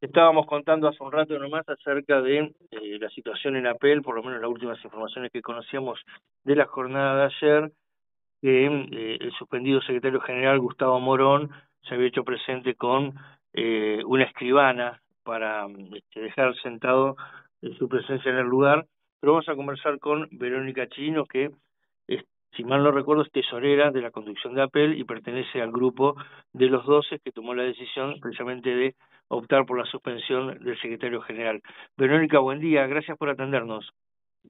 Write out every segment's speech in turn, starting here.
Estábamos contando hace un rato nomás acerca de eh, la situación en Apel, por lo menos las últimas informaciones que conocíamos de la jornada de ayer, que eh, el suspendido secretario general Gustavo Morón se había hecho presente con eh, una escribana para este, dejar sentado su presencia en el lugar. Pero vamos a conversar con Verónica Chino, que si mal no recuerdo, es tesorera de la conducción de Apel y pertenece al grupo de los doce que tomó la decisión precisamente de optar por la suspensión del secretario general. Verónica, buen día, gracias por atendernos.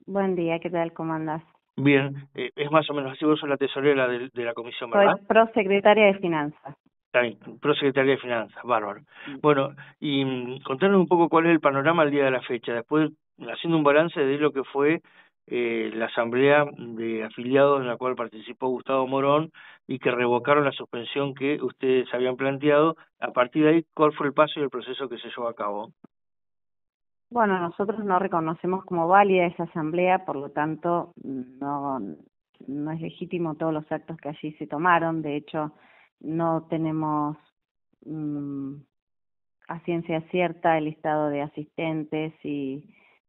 Buen día, ¿qué tal? ¿Cómo andas? Bien, eh, es más o menos así, vos sos la tesorera de, la comisión, ¿verdad? Soy prosecretaria de Finanzas. Bien, prosecretaria de Finanzas, bárbaro. Mm. Bueno, y mm, contanos un poco cuál es el panorama al día de la fecha, después haciendo un balance de lo que fue eh, la asamblea de afiliados en la cual participó Gustavo Morón y que revocaron la suspensión que ustedes habían planteado. A partir de ahí, ¿cuál fue el paso y el proceso que se llevó a cabo? Bueno, nosotros no reconocemos como válida esa asamblea, por lo tanto, no, no es legítimo todos los actos que allí se tomaron. De hecho, no tenemos mm, a ciencia cierta el listado de asistentes y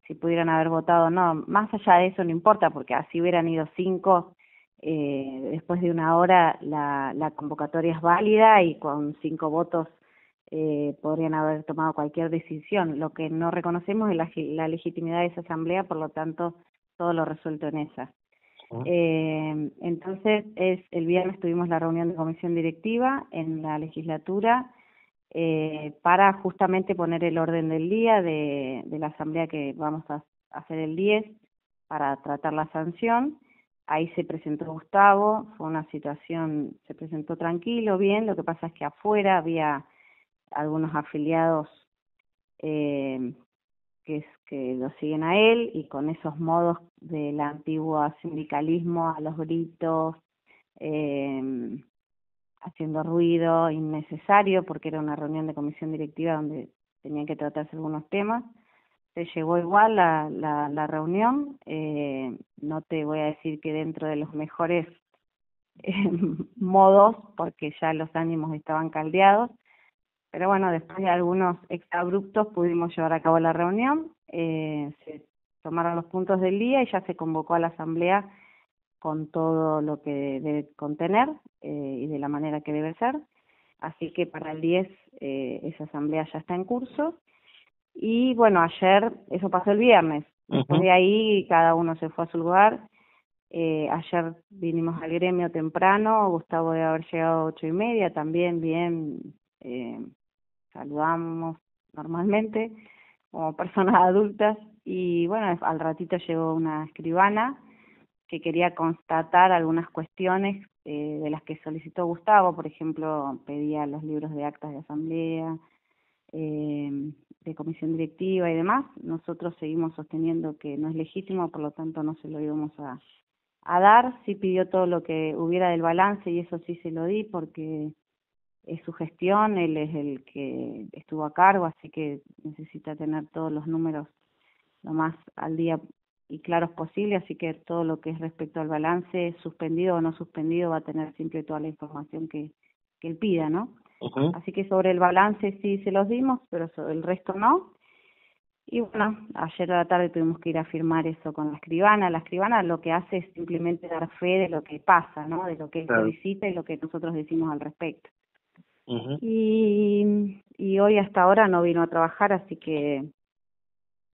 si pudieran haber votado o no. Más allá de eso no importa, porque así hubieran ido cinco, eh, después de una hora la, la convocatoria es válida y con cinco votos eh, podrían haber tomado cualquier decisión. Lo que no reconocemos es la, la legitimidad de esa asamblea, por lo tanto, todo lo resuelto en esa. Eh, entonces, es el viernes tuvimos la reunión de comisión directiva en la legislatura eh, para justamente poner el orden del día de, la asamblea que vamos a hacer el 10 para tratar la sanción. Ahí se presentó Gustavo, fue una situación, se presentó tranquilo, bien, lo que pasa es que afuera había algunos afiliados eh, que, que lo siguen a él y con esos modos del antiguo sindicalismo a los gritos, eh, haciendo ruido innecesario porque era una reunión de comisión directiva donde tenían que tratarse algunos temas. Se llegó igual la, la, la reunión, eh, no te voy a decir que dentro de los mejores eh, modos, porque ya los ánimos estaban caldeados, pero bueno, después de algunos exabruptos pudimos llevar a cabo la reunión, eh, se tomaron los puntos del día y ya se convocó a la asamblea con todo lo que debe contener eh, y de la manera que debe ser. Así que para el 10 eh, esa asamblea ya está en curso. Y bueno, ayer, eso pasó el viernes. Después de ahí cada uno se fue a su lugar. Eh, ayer vinimos al gremio temprano, Gustavo debe haber llegado a ocho y media, también bien, eh, saludamos normalmente como personas adultas y bueno, al ratito llegó una escribana que quería constatar algunas cuestiones eh, de las que solicitó Gustavo, por ejemplo, pedía los libros de actas de asamblea, eh, de comisión directiva y demás. Nosotros seguimos sosteniendo que no es legítimo, por lo tanto no se lo íbamos a, a dar. Sí pidió todo lo que hubiera del balance y eso sí se lo di porque es su gestión, él es el que estuvo a cargo, así que necesita tener todos los números lo más al día y claros posible, así que todo lo que es respecto al balance, suspendido o no suspendido, va a tener siempre toda la información que, que él pida, ¿no? Así que sobre el balance sí se los dimos, pero sobre el resto no. Y bueno, ayer a la tarde tuvimos que ir a firmar eso con la escribana. La escribana lo que hace es simplemente dar fe de lo que pasa, ¿no? De lo que él solicita y lo que nosotros decimos al respecto. y, y hoy hasta ahora no vino a trabajar, así que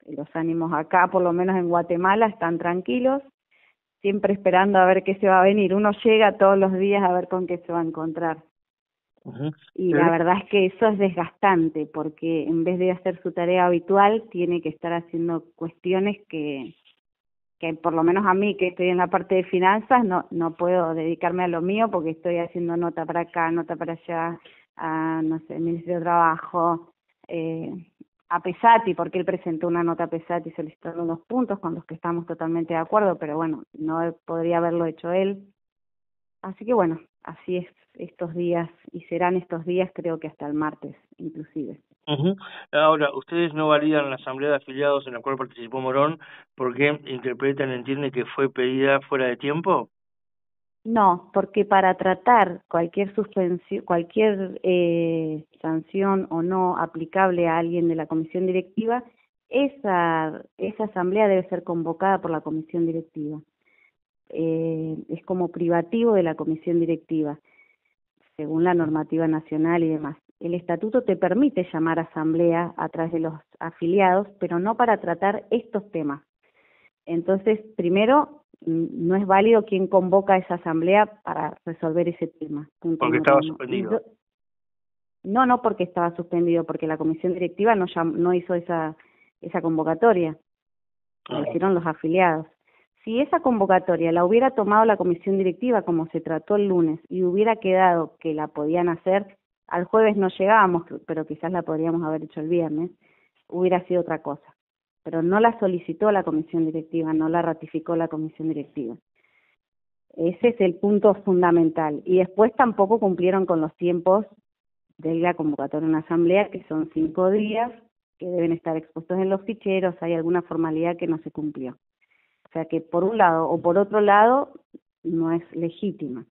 los ánimos acá, por lo menos en Guatemala, están tranquilos, siempre esperando a ver qué se va a venir. Uno llega todos los días a ver con qué se va a encontrar. Y la verdad es que eso es desgastante, porque en vez de hacer su tarea habitual, tiene que estar haciendo cuestiones que, que por lo menos a mí, que estoy en la parte de finanzas, no, no puedo dedicarme a lo mío porque estoy haciendo nota para acá, nota para allá, a, no sé, Ministerio de Trabajo, eh, a Pesati, porque él presentó una nota a Pesati solicitando unos puntos con los que estamos totalmente de acuerdo, pero bueno, no podría haberlo hecho él. Así que bueno, así es estos días y serán estos días creo que hasta el martes inclusive. Ahora, ustedes no validan la asamblea de afiliados en la cual participó Morón porque interpretan, entiende que fue pedida fuera de tiempo? No, porque para tratar cualquier suspensión, cualquier eh, sanción o no aplicable a alguien de la comisión directiva, esa, esa asamblea debe ser convocada por la comisión directiva. Eh, es como privativo de la comisión directiva, según la normativa nacional y demás. El estatuto te permite llamar asamblea a través de los afiliados, pero no para tratar estos temas. Entonces, primero, no es válido quien convoca esa asamblea para resolver ese tema. porque estaba suspendido. No, no porque estaba suspendido, porque la comisión directiva no, no hizo esa, esa convocatoria. Ah. hicieron los afiliados. Si esa convocatoria la hubiera tomado la comisión directiva como se trató el lunes y hubiera quedado que la podían hacer, al jueves no llegábamos, pero quizás la podríamos haber hecho el viernes, hubiera sido otra cosa pero no la solicitó la comisión directiva, no la ratificó la comisión directiva. Ese es el punto fundamental. Y después tampoco cumplieron con los tiempos de la convocatoria de una asamblea, que son cinco días, que deben estar expuestos en los ficheros, hay alguna formalidad que no se cumplió. O sea que por un lado o por otro lado no es legítima.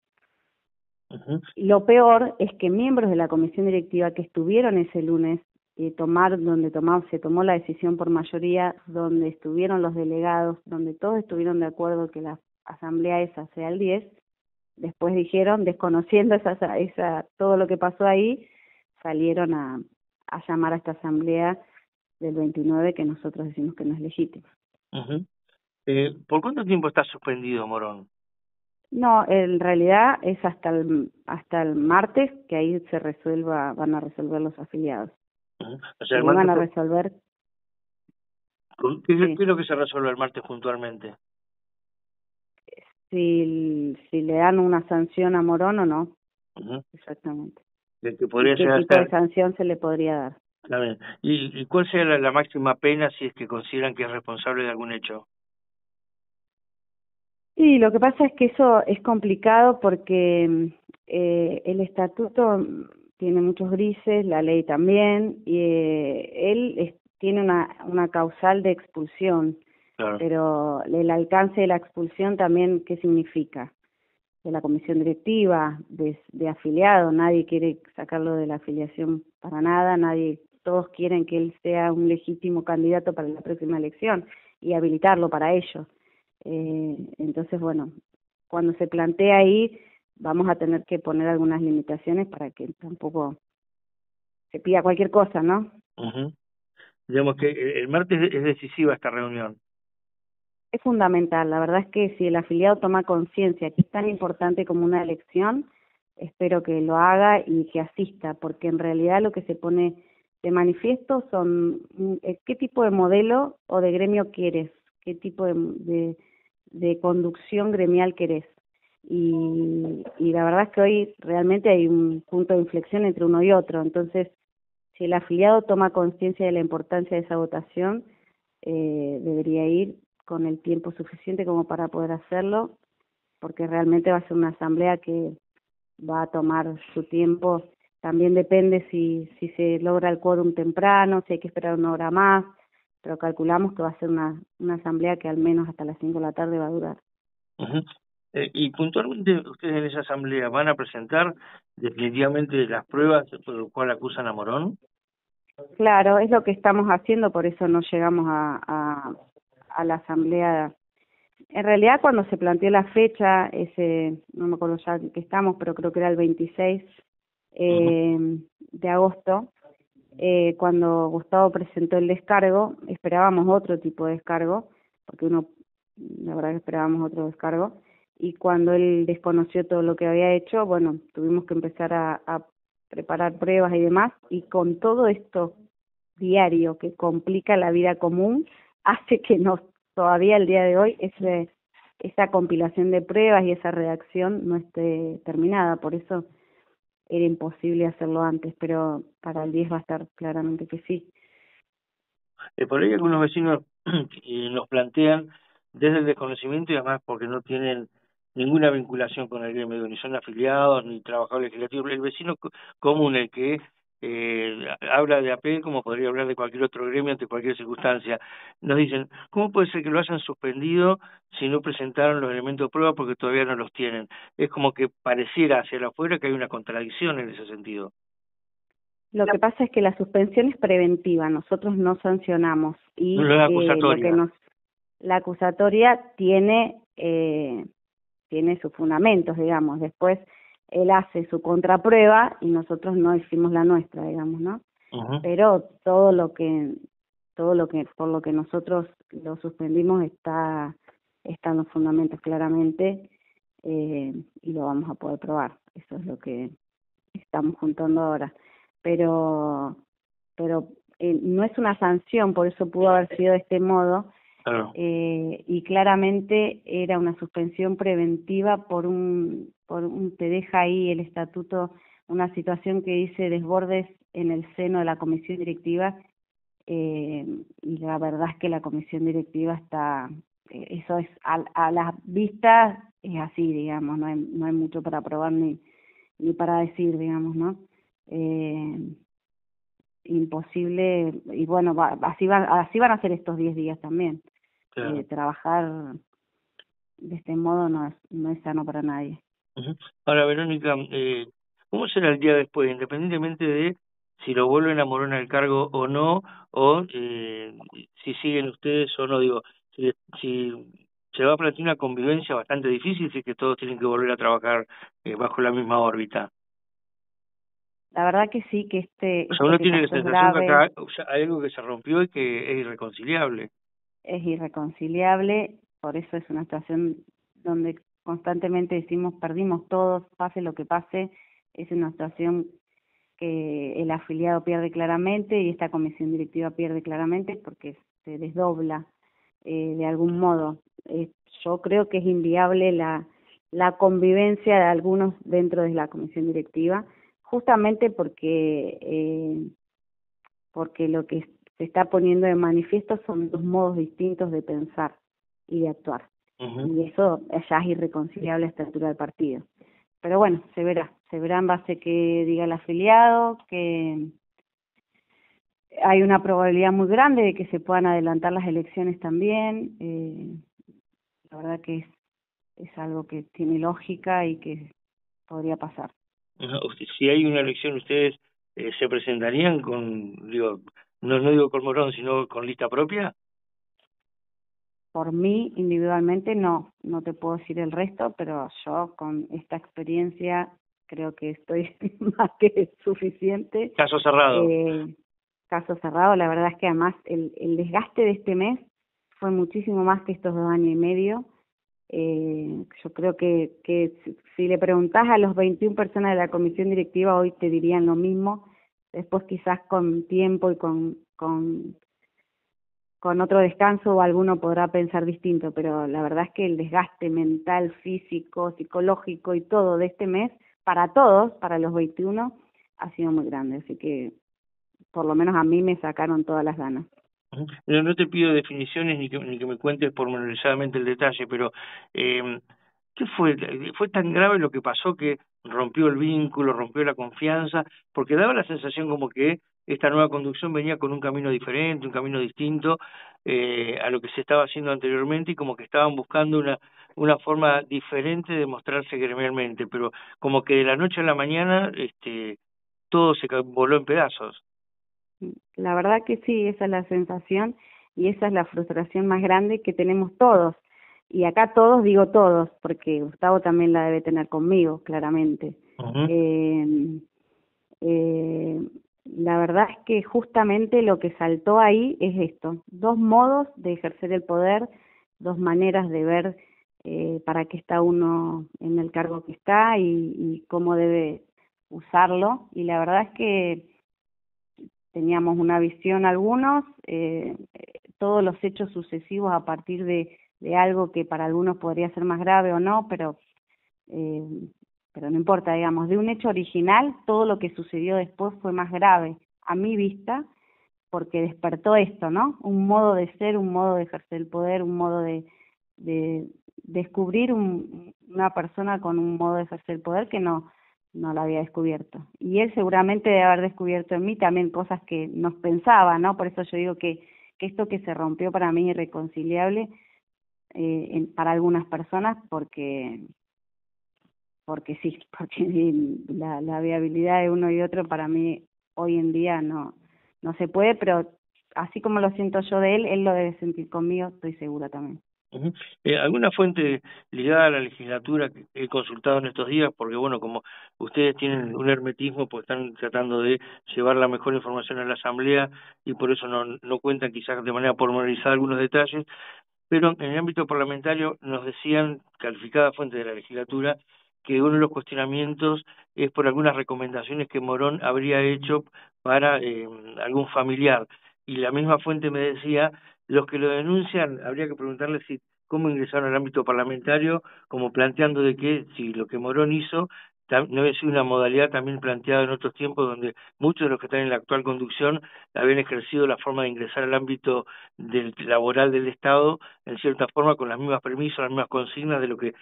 Lo peor es que miembros de la comisión directiva que estuvieron ese lunes eh, tomar donde tomamos, se tomó la decisión por mayoría, donde estuvieron los delegados, donde todos estuvieron de acuerdo que la asamblea esa sea el 10, después dijeron, desconociendo esa, esa, todo lo que pasó ahí, salieron a, a llamar a esta asamblea del 29 que nosotros decimos que no es legítima. eh, ¿Por cuánto tiempo está suspendido Morón? No, en realidad es hasta el, hasta el martes que ahí se resuelva, van a resolver los afiliados. O sea, van a resolver. ¿Qué, es lo que se resuelve el martes puntualmente? Si, si le dan una sanción a Morón o no. Exactamente. ¿Qué tipo de sanción se le podría dar? ¿Y, ¿Y cuál sería la, máxima pena si es que consideran que es responsable de algún hecho? Sí, lo que pasa es que eso es complicado porque eh, el estatuto tiene muchos grises, la ley también, y eh, él tiene una, una causal de expulsión, pero el alcance de la expulsión también, ¿qué significa? De la comisión directiva, de, de afiliado, nadie quiere sacarlo de la afiliación para nada, nadie, todos quieren que él sea un legítimo candidato para la próxima elección y habilitarlo para ello. Eh, entonces, bueno, cuando se plantea ahí, vamos a tener que poner algunas limitaciones para que tampoco se pida cualquier cosa, ¿no? Digamos que el martes es decisiva esta reunión. Es fundamental, la verdad es que si el afiliado toma conciencia que es tan importante como una elección, espero que lo haga y que asista, porque en realidad lo que se pone de manifiesto son eh, qué tipo de modelo o de gremio quieres, qué tipo de, de, de conducción gremial querés y, y la verdad es que hoy realmente hay un punto de inflexión entre uno y otro. Entonces, si el afiliado toma conciencia de la importancia de esa votación, eh, debería ir con el tiempo suficiente como para poder hacerlo, porque realmente va a ser una asamblea que va a tomar su tiempo. También depende si, si se logra el quórum temprano, si hay que esperar una hora más, pero calculamos que va a ser una, una asamblea que al menos hasta las 5 de la tarde va a durar. Eh, y puntualmente ustedes en esa asamblea van a presentar definitivamente las pruebas por las cuales acusan a Morón. Claro, es lo que estamos haciendo, por eso no llegamos a, a, la asamblea. En realidad, cuando se planteó la fecha, ese, no me acuerdo ya que estamos, pero creo que era el 26 eh, de agosto, eh, cuando Gustavo presentó el descargo, esperábamos otro tipo de descargo, porque uno, la verdad esperábamos otro descargo, y cuando él desconoció todo lo que había hecho, bueno, tuvimos que empezar a, preparar pruebas y demás, y con todo esto diario que complica la vida común, hace que no, todavía el día de hoy ese, esa compilación de pruebas y esa redacción no esté terminada, por eso era imposible hacerlo antes, pero para el 10 va a estar claramente que sí. Eh, por ahí algunos vecinos nos plantean desde el desconocimiento y además porque no tienen ninguna vinculación con el gremio, ni son afiliados, ni trabajadores legislativos. El vecino común, el que eh, habla de APEL como podría hablar de cualquier otro gremio ante cualquier circunstancia. Nos dicen, ¿cómo puede ser que lo hayan suspendido si no presentaron los elementos de prueba porque todavía no los tienen? Es como que pareciera hacia afuera que hay una contradicción en ese sentido. Lo que pasa es que la suspensión es preventiva, nosotros no sancionamos y la acusatoria. Eh, lo que la acusatoria tiene eh, tiene sus fundamentos, digamos. Después él hace su contraprueba y nosotros no hicimos la nuestra, digamos, ¿no? Pero todo lo que todo lo que por lo que nosotros lo suspendimos está están los fundamentos claramente eh, y lo vamos a poder probar. Eso es lo que estamos juntando ahora. Pero pero eh, no es una sanción, por eso pudo haber sido de este modo, eh, y claramente era una suspensión preventiva por un, por un, te deja ahí el estatuto una situación que dice desbordes en el seno de la comisión directiva. Eh, y la verdad es que la comisión directiva está, eh, eso es a, a las vistas es así, digamos, no hay, no hay mucho para probar ni, ni para decir, digamos, ¿no? Eh, imposible y bueno así van así van a ser estos 10 días también eh, trabajar de este modo no es, no es sano para nadie. Ahora, Verónica, eh, ¿cómo será el día después, independientemente de si lo vuelven a Morona al cargo o no, o eh, si siguen ustedes o no? Digo, si, si se va a plantear una convivencia bastante difícil, si que todos tienen que volver a trabajar eh, bajo la misma órbita. La verdad que sí, que este... O sea, uno tiene la sensación que acá hay algo que se rompió y que es irreconciliable es irreconciliable, por eso es una situación donde constantemente decimos perdimos todos, pase lo que pase, es una situación que el afiliado pierde claramente y esta comisión directiva pierde claramente porque se desdobla eh, de algún modo. Eh, yo creo que es inviable la, la convivencia de algunos dentro de la comisión directiva, justamente porque eh, porque lo que se está poniendo de manifiesto son dos modos distintos de pensar y de actuar. Y eso ya es irreconciliable a esta altura del partido. Pero bueno, se verá, se verá en base que diga el afiliado, que hay una probabilidad muy grande de que se puedan adelantar las elecciones también. Eh, la verdad que es, es algo que tiene lógica y que podría pasar. Si hay una elección, ustedes eh, se presentarían con, digo, no, no digo con Morón, sino con lista propia? Por mí, individualmente, no. No te puedo decir el resto, pero yo con esta experiencia creo que estoy más que suficiente. Caso cerrado. Eh, caso cerrado. La verdad es que además el, el desgaste de este mes fue muchísimo más que estos dos años y medio. Eh, yo creo que, que si le preguntás a los 21 personas de la comisión directiva, hoy te dirían lo mismo después quizás con tiempo y con, con, con otro descanso alguno podrá pensar distinto, pero la verdad es que el desgaste mental, físico, psicológico y todo de este mes, para todos, para los 21, ha sido muy grande, así que por lo menos a mí me sacaron todas las ganas. No te pido definiciones ni que, ni que me cuentes pormenorizadamente el detalle, pero eh, ¿qué fue? ¿Fue tan grave lo que pasó que rompió el vínculo, rompió la confianza, porque daba la sensación como que esta nueva conducción venía con un camino diferente, un camino distinto eh, a lo que se estaba haciendo anteriormente y como que estaban buscando una, una forma diferente de mostrarse gremialmente, pero como que de la noche a la mañana este, todo se voló en pedazos. La verdad que sí, esa es la sensación y esa es la frustración más grande que tenemos todos y acá todos digo todos, porque Gustavo también la debe tener conmigo, claramente. eh, eh, la verdad es que justamente lo que saltó ahí es esto, dos modos de ejercer el poder, dos maneras de ver eh, para qué está uno en el cargo que está y, y cómo debe usarlo. Y la verdad es que teníamos una visión algunos, eh, todos los hechos sucesivos a partir de de algo que para algunos podría ser más grave o no, pero eh, pero no importa, digamos, de un hecho original, todo lo que sucedió después fue más grave a mi vista, porque despertó esto, ¿no? Un modo de ser, un modo de ejercer el poder, un modo de, de descubrir un, una persona con un modo de ejercer el poder que no no la había descubierto. Y él seguramente debe haber descubierto en mí también cosas que nos pensaba, ¿no? Por eso yo digo que, que esto que se rompió para mí irreconciliable eh, para algunas personas porque porque sí, porque la, viabilidad de uno y otro para mí hoy en día no no se puede, pero así como lo siento yo de él, él lo debe sentir conmigo, estoy segura también. Eh, ¿Alguna fuente ligada a la legislatura que he consultado en estos días? Porque, bueno, como ustedes tienen un hermetismo, pues están tratando de llevar la mejor información a la Asamblea y por eso no, no cuentan quizás de manera pormenorizada algunos detalles, pero en el ámbito parlamentario nos decían, calificada fuente de la legislatura, que uno de los cuestionamientos es por algunas recomendaciones que Morón habría hecho para eh, algún familiar. Y la misma fuente me decía los que lo denuncian, habría que preguntarles si cómo ingresaron al ámbito parlamentario, como planteando de que si lo que Morón hizo no sido una modalidad también planteada en otros tiempos donde muchos de los que están en la actual conducción habían ejercido la forma de ingresar al ámbito del laboral del Estado en cierta forma con las mismas permisos, las mismas consignas de lo que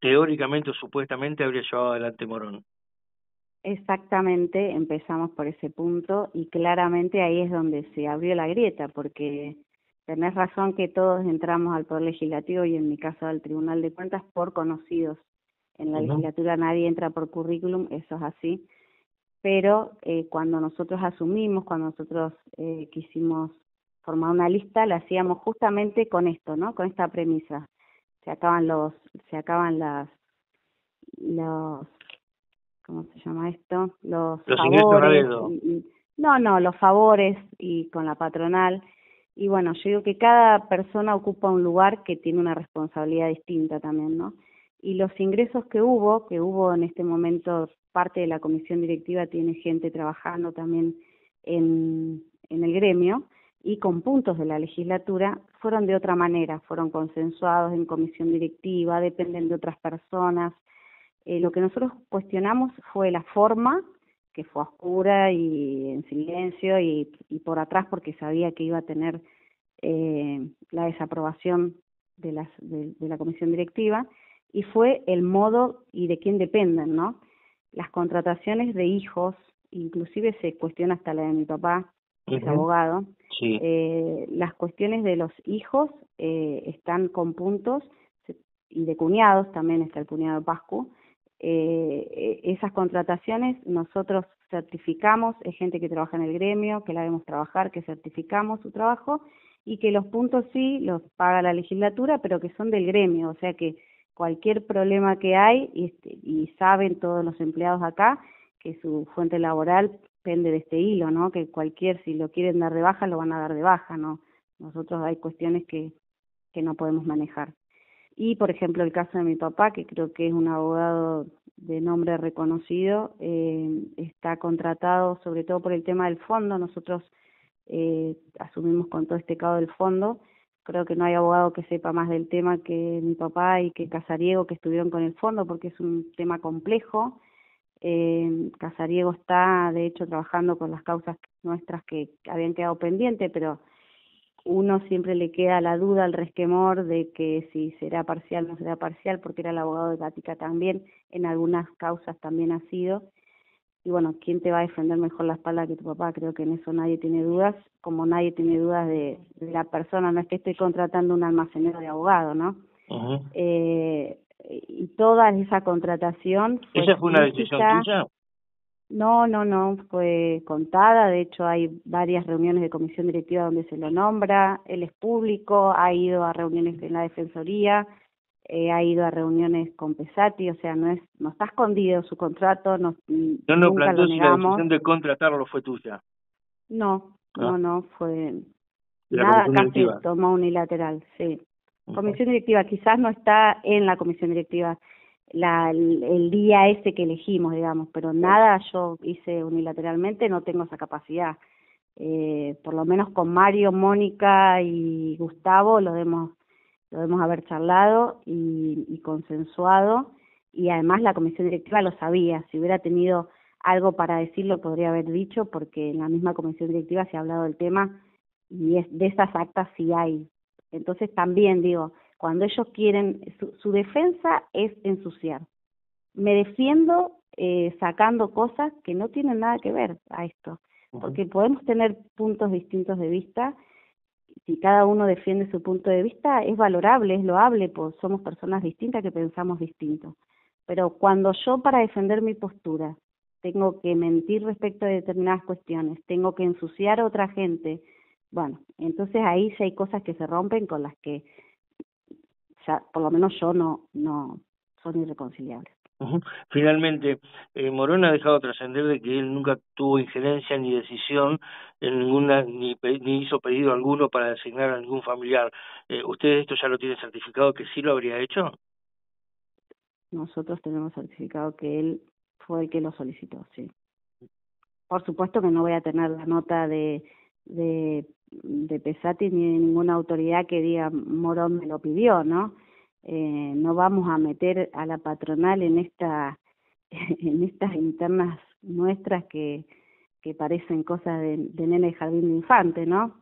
teóricamente o supuestamente habría llevado adelante Morón. Exactamente, empezamos por ese punto y claramente ahí es donde se abrió la grieta porque tenés razón que todos entramos al Poder Legislativo y en mi caso al Tribunal de Cuentas por conocidos. En la legislatura nadie entra por currículum, eso es así. Pero eh, cuando nosotros asumimos, cuando nosotros eh, quisimos formar una lista, la hacíamos justamente con esto, ¿no? Con esta premisa. Se acaban los, se acaban las, los, ¿cómo se llama esto? Los, los favores. no, no, los favores y con la patronal y bueno, yo digo que cada persona ocupa un lugar que tiene una responsabilidad distinta también, ¿no? Y los ingresos que hubo, que hubo en este momento, parte de la comisión directiva tiene gente trabajando también en, el gremio y con puntos de la legislatura, fueron de otra manera, fueron consensuados en comisión directiva, dependen de otras personas. Eh, lo que nosotros cuestionamos fue la forma que fue oscura y en silencio y, por atrás porque sabía que iba a tener eh, la desaprobación de, las, de, la comisión directiva y fue el modo y de quién dependen, ¿no? Las contrataciones de hijos, inclusive se cuestiona hasta la de mi papá, que es abogado, eh, las cuestiones de los hijos eh, están con puntos y de cuñados, también está el cuñado Pascu, eh, esas contrataciones nosotros certificamos, es gente que trabaja en el gremio, que la vemos trabajar, que certificamos su trabajo y que los puntos sí los paga la legislatura, pero que son del gremio, o sea que cualquier problema que hay y, este, y saben todos los empleados acá que su fuente laboral pende de este hilo, ¿no? Que cualquier, si lo quieren dar de baja, lo van a dar de baja, ¿no? Nosotros hay cuestiones que, que no podemos manejar. Y, por ejemplo, el caso de mi papá, que creo que es un abogado de nombre reconocido, eh, está contratado sobre todo por el tema del fondo. Nosotros eh, asumimos con todo este caso del fondo. Creo que no hay abogado que sepa más del tema que mi papá y que Casariego que estuvieron con el fondo porque es un tema complejo. Eh, Casariego está, de hecho, trabajando con las causas nuestras que habían quedado pendientes, pero uno siempre le queda la duda, el resquemor de que si será parcial o no será parcial, porque era el abogado de Gatica también, en algunas causas también ha sido. Y bueno, ¿quién te va a defender mejor la espalda que tu papá? Creo que en eso nadie tiene dudas, como nadie tiene dudas de, la persona, no es que estoy contratando un almacenero de abogado, ¿no? eh, y toda esa contratación... ¿Esa fue una decisión tuya? No, no, no, fue contada, de hecho hay varias reuniones de comisión directiva donde se lo nombra, él es público, ha ido a reuniones en la Defensoría, eh, ha ido a reuniones con Pesati, o sea, no es no está escondido su contrato, no, no, no planteó si la decisión de contratarlo fue tuya. No, no, no, fue nada, casi tomó unilateral, sí. Comisión directiva, quizás no está en la comisión directiva, la, el, día ese que elegimos, digamos, pero nada yo hice unilateralmente, no tengo esa capacidad. Eh, por lo menos con Mario, Mónica y Gustavo lo debemos, lo debemos haber charlado y, y consensuado y además la comisión directiva lo sabía, si hubiera tenido algo para decirlo podría haber dicho porque en la misma comisión directiva se ha hablado del tema y es, de esas actas sí hay. Entonces también digo, cuando ellos quieren, su, defensa es ensuciar. Me defiendo eh, sacando cosas que no tienen nada que ver a esto, porque podemos tener puntos distintos de vista, si cada uno defiende su punto de vista es valorable, es loable, pues somos personas distintas que pensamos distinto. Pero cuando yo para defender mi postura tengo que mentir respecto de determinadas cuestiones, tengo que ensuciar a otra gente, bueno, entonces ahí sí hay cosas que se rompen con las que ya por lo menos yo no no son irreconciliables. Finalmente, eh, Morón ha dejado trascender de que él nunca tuvo injerencia ni decisión en ninguna, ni, ni hizo pedido alguno para designar a ningún familiar. Eh, ¿Usted esto ya lo tiene certificado que sí lo habría hecho? Nosotros tenemos certificado que él fue el que lo solicitó, sí. Por supuesto que no voy a tener la nota de, de de Pesati ni de ninguna autoridad que diga Morón me lo pidió, ¿no? Eh, no vamos a meter a la patronal en esta en estas internas nuestras que que parecen cosas de, de nene de jardín de infante, ¿no?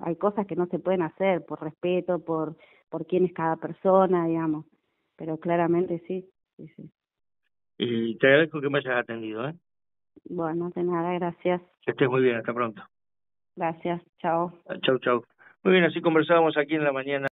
hay cosas que no se pueden hacer por respeto, por por quién es cada persona, digamos. Pero claramente sí, sí, sí. Y te agradezco que me hayas atendido, ¿eh? Bueno, de nada, gracias. Que estés muy bien, hasta pronto. Gracias, chao. Chau, chau. Muy bien, así conversábamos aquí en la mañana.